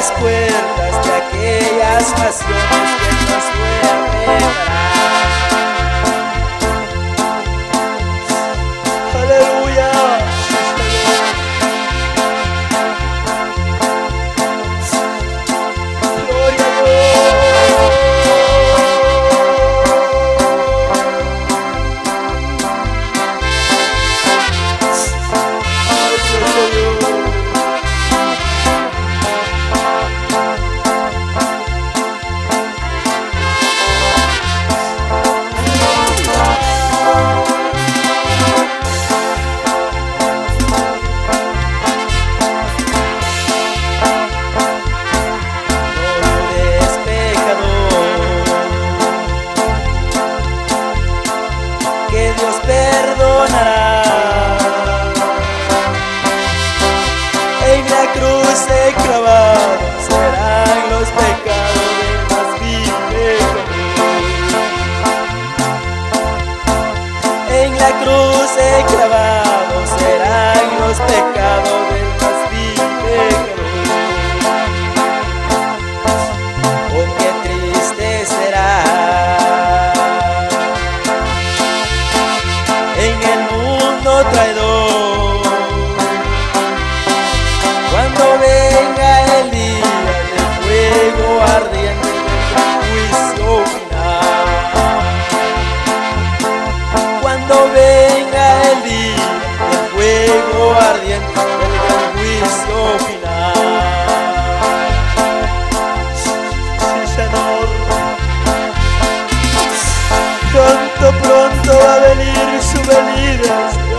las puertas de aquellas pasiones Dios perdonará. En la cruz se clavado serán los pecados del más. En la cruz se clavado serán los pecados del cuando venga el día el fuego ardiente del gran juicio final. Sí, Señor. Pronto, pronto va a venir su venida.